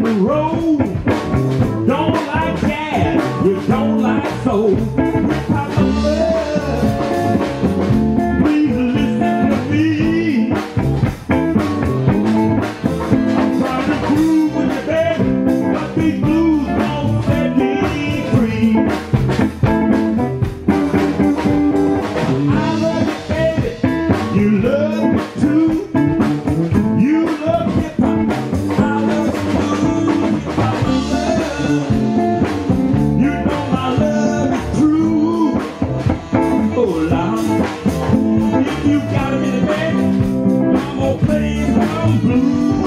road. Don't like jazz, you don't like soul. minute, man. I'm gonna play some blues.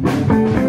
Música